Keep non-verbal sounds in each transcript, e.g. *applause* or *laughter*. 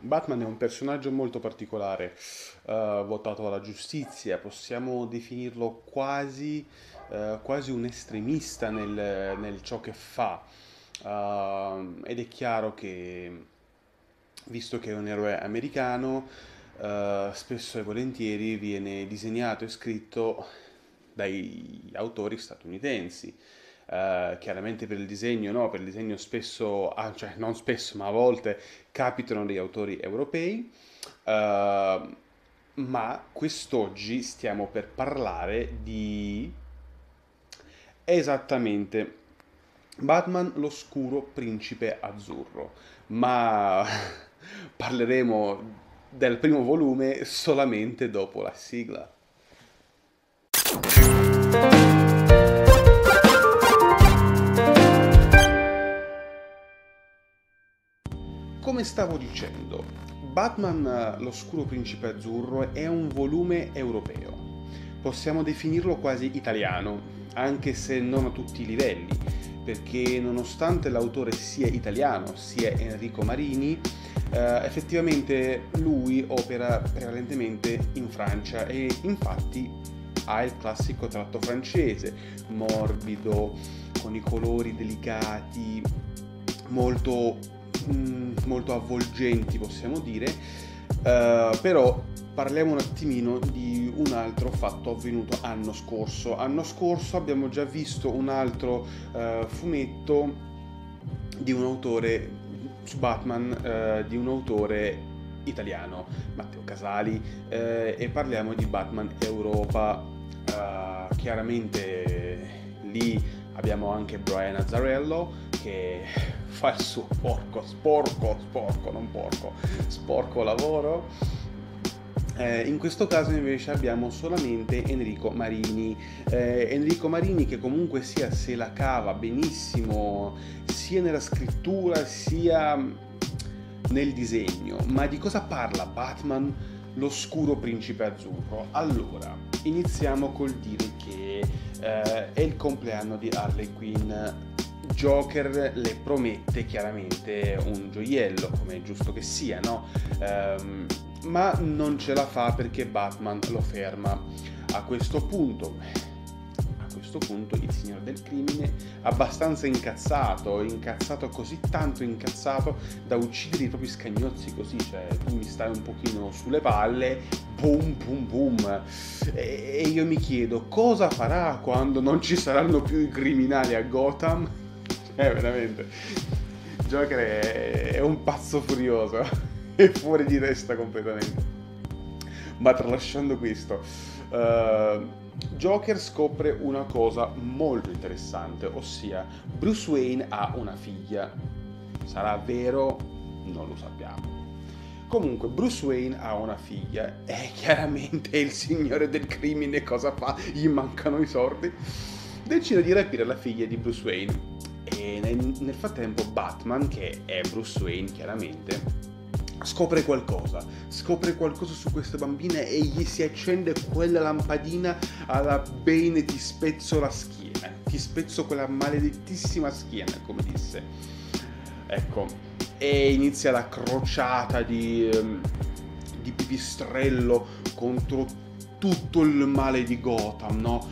Batman, è un personaggio molto particolare, uh, votato alla giustizia, possiamo definirlo quasi, uh, quasi un estremista nel, nel, ciò che fa. Uh, ed è chiaro che, visto che è un eroe americano, spesso e volentieri viene disegnato e scritto dai autori statunitensi. Uh, chiaramente per il disegno no, per il disegno spesso, ah, cioè non spesso, ma a volte capitano degli autori europei. Uh, ma quest'oggi stiamo per parlare di esattamente Batman l'oscuro principe azzurro, ma *laughs* parleremo del primo volume solamente dopo la sigla. Come stavo dicendo, Batman eh, l'oscuro principe azzurro è un volume europeo. Possiamo definirlo quasi italiano, anche se non a tutti i livelli, perché nonostante l'autore sia italiano, sia Enrico Marini, eh, effettivamente lui opera prevalentemente in Francia e infatti ha il classico tratto francese, morbido, con i colori delicati, molto, molto avvolgenti possiamo dire, uh, però parliamo un attimino di un altro fatto avvenuto anno scorso. Anno scorso abbiamo già visto un altro uh, fumetto di un autore su Batman, uh, di un autore italiano, Matteo Casali, e parliamo di Batman Europa chiaramente lì abbiamo anche Brian Azzarello che fa il suo porco, sporco, sporco, non porco, sporco lavoro. Eh, in questo caso invece abbiamo solamente Enrico Marini. Eh, Enrico Marini che comunque sia se la cava benissimo sia nella scrittura sia nel disegno. Ma di cosa parla Batman? L'oscuro principe azzurro. Allora, iniziamo col dire che eh, è il compleanno di Harley Quinn. Joker le promette chiaramente un gioiello, come è giusto che sia, no? Um, ma non ce la fa perché Batman lo ferma. A questo punto questo punto il signore del crimine, abbastanza incazzato, incazzato così tanto incazzato da uccidere i propri scagnozzi così, cioè tu mi stai un pochino sulle palle, boom boom boom. E, io mi chiedo cosa farà quando non ci saranno più i criminali a Gotham? *laughs* Eh, veramente. Joker è, è un pazzo furioso, *laughs* è fuori di testa completamente. Ma tralasciando questo, uh, Joker scopre una cosa molto interessante, ossia Bruce Wayne ha una figlia. Sarà vero? Non lo sappiamo. Comunque, Bruce Wayne ha una figlia e chiaramente il signore del crimine cosa fa? Gli mancano i soldi. Decide di rapire la figlia di Bruce Wayne. Nel, nel frattempo Batman, che è Bruce Wayne chiaramente, scopre qualcosa, scopre qualcosa su questa bambina e gli si accende quella lampadina alla bene ti spezzo la schiena, ti spezzo quella maledettissima schiena, come disse. Ecco, e inizia la crociata di, um, di pipistrello contro tutto il male di Gotham, no?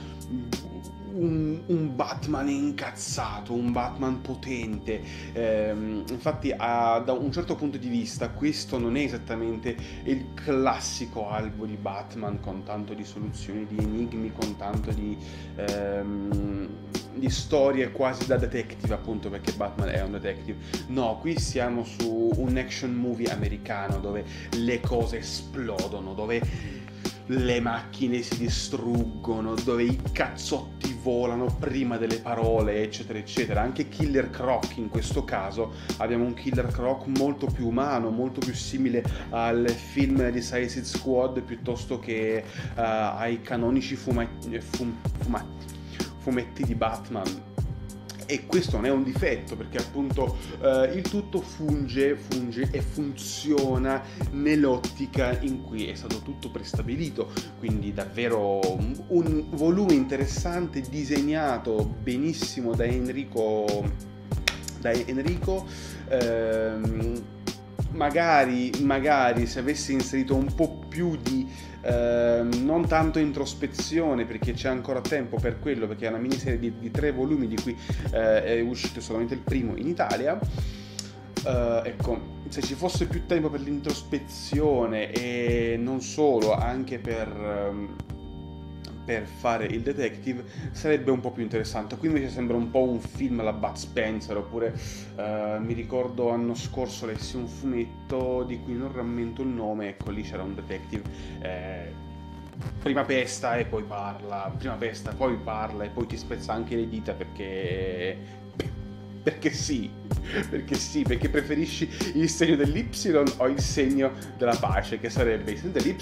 Un, un, Batman incazzato, un Batman potente. Eh, infatti, a, da un certo punto di vista, questo non è esattamente il classico albo di Batman con tanto di soluzioni, di enigmi, con tanto di, ehm, di storie quasi da detective, appunto, perché Batman è un detective. No, qui siamo su un action movie americano dove le cose esplodono, dove le macchine si distruggono, dove i cazzotti volano prima delle parole, eccetera, eccetera. Anche Killer Croc in questo caso abbiamo un Killer Croc molto più umano, molto più simile al film di Suicide Squad piuttosto che uh, ai canonici fumetti, fum, fumetti, fumetti di Batman e questo non è un difetto perché appunto eh, il tutto funge, funge e funziona nell'ottica in cui è stato tutto prestabilito, quindi davvero un volume interessante disegnato benissimo da Enrico, da Enrico ehm, magari, magari se avessi inserito un po' più di eh, non tanto introspezione perché c'è ancora tempo per quello perché è una miniserie di, di tre volumi di cui eh, è uscito solamente il primo in Italia. Eh, ecco se ci fosse più tempo per l'introspezione e non solo anche per ehm, per fare il detective sarebbe un po' più interessante. Qui invece sembra un po' un film alla Bud Spencer, oppure uh, mi ricordo l'anno scorso lessi un fumetto di cui non rammento il nome, ecco lì c'era un detective. Eh, prima pesta e poi parla, prima pesta, poi parla e poi ti spezza anche le dita perché perché sì, perché sì, perché preferisci il segno dell'Y o il segno della pace, che sarebbe il segno dell'Y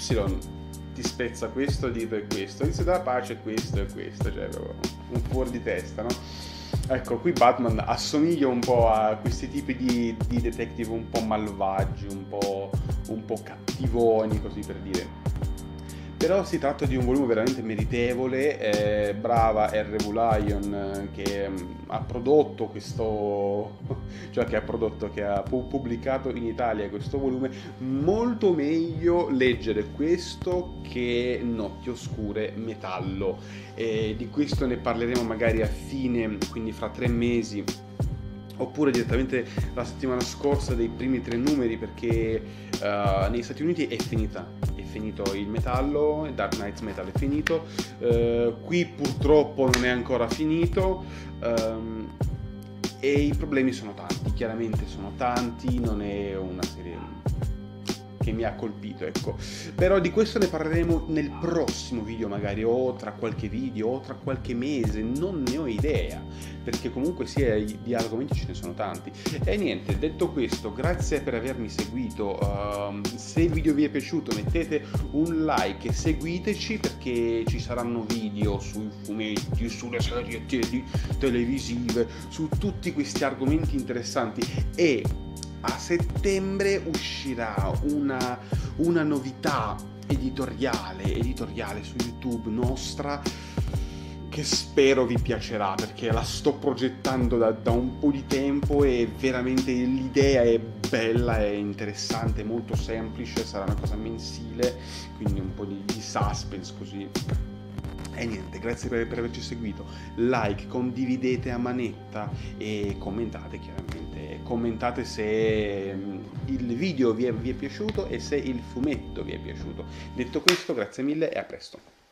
ti spezza questo dito e questo, inizio della pace questo e questo, cioè un fuori di testa, no? Ecco, qui Batman assomiglia un po' a questi tipi di, di detective un po' malvagi, un po', un po' cattivoni, così per dire. Però si tratta di un volume veramente meritevole, eh, brava R.V. Lion eh, che mm, ha prodotto questo, *laughs* cioè che ha prodotto, che ha pubblicato in Italia questo volume, molto meglio leggere questo che Notti Oscure Metallo. E di questo ne parleremo magari a fine, quindi fra tre mesi oppure direttamente la settimana scorsa dei primi tre numeri perché uh, negli Stati Uniti è finita è finito il metallo Dark Knights Metal è finito uh, qui purtroppo non è ancora finito um, e i problemi sono tanti chiaramente sono tanti non è una serie che mi ha colpito, ecco. Però di questo ne parleremo nel prossimo video magari, o tra qualche video, o tra qualche mese, non ne ho idea, perché comunque sia di argomenti ce ne sono tanti. E niente, detto questo, grazie per avermi seguito, uh, se il video vi è piaciuto mettete un like e seguiteci perché ci saranno video sui fumetti, sulle serie televisive, su tutti questi argomenti interessanti e a settembre uscirà una, una novità editoriale, editoriale su YouTube nostra che spero vi piacerà perché la sto progettando da, da, un po' di tempo e veramente l'idea è bella, è interessante, molto semplice, sarà una cosa mensile, quindi un po' di, di suspense così. E niente, grazie per, per averci seguito, like, condividete a manetta e commentate chiaramente commentate se mm, il video vi è, vi è piaciuto e se il fumetto vi è piaciuto. Detto questo, grazie mille e a presto.